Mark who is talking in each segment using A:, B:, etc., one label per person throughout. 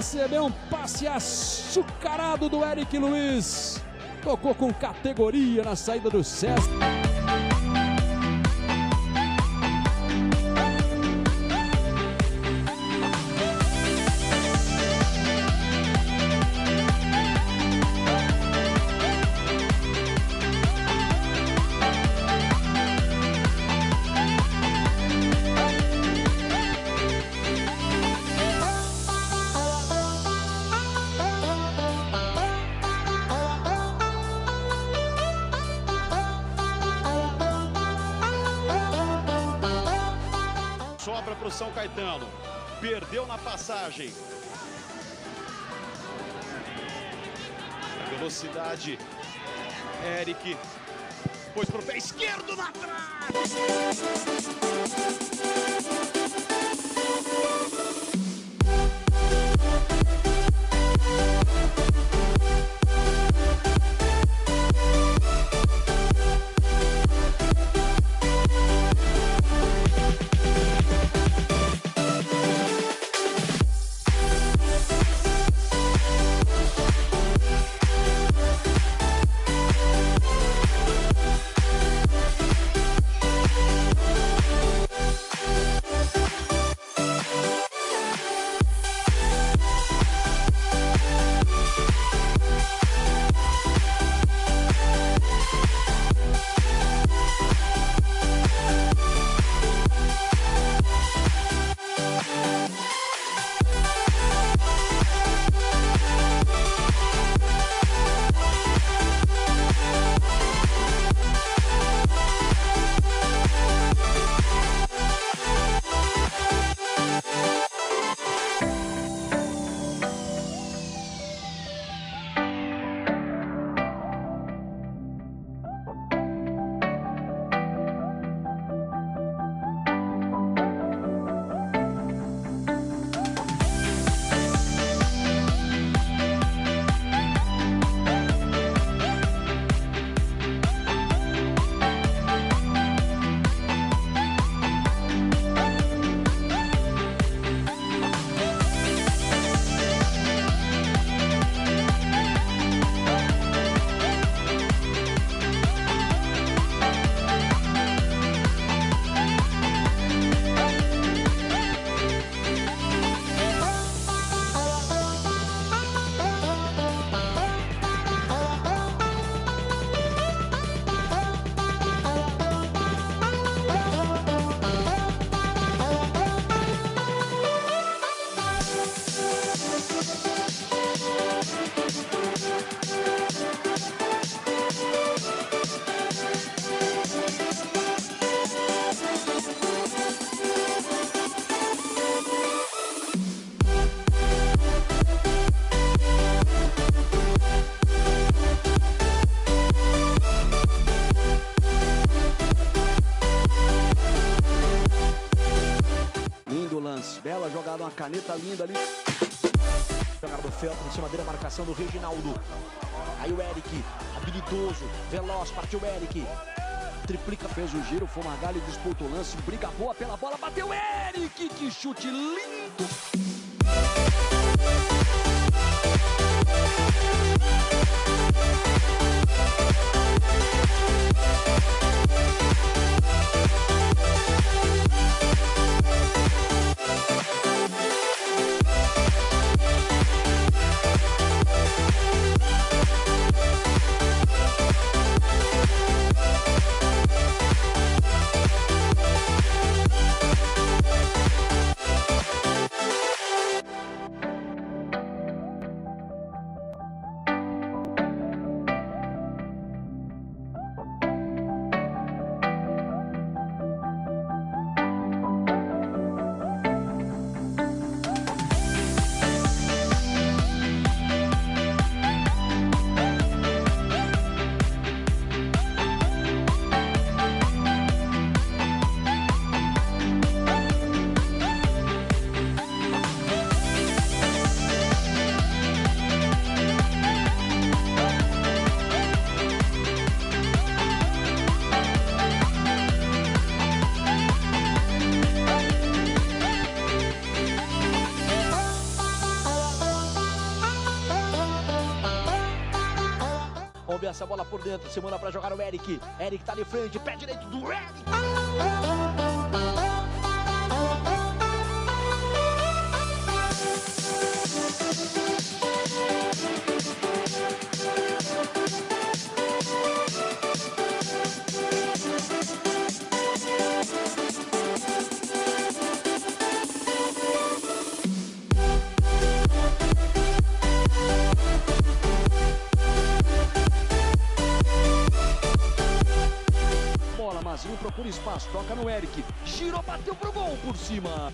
A: recebeu um passe açucarado do Eric Luiz. Tocou com categoria na saída do César.
B: Sobra para o São Caetano. Perdeu na passagem. A velocidade. Eric. Pôs para o pé esquerdo na trave.
C: caneta linda ali. Jogada do Felton em cima dele, a marcação do Reginaldo. Aí o Eric, habilidoso, veloz, partiu o Eric. Triplica, fez o giro, foi Magalho, disputa o lance, briga boa pela bola, bateu Eric, que chute lindo! Essa bola por dentro. Manda para jogar o Eric. Eric tá de frente, pé direito do Eric. Procura espaço, toca no Eric. Girou, bateu pro gol por cima.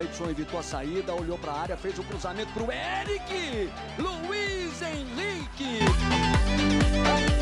C: Edson evitou a saída, olhou para a área, fez o cruzamento Henrique.
D: Para Alexandre. Eric Luiz, vai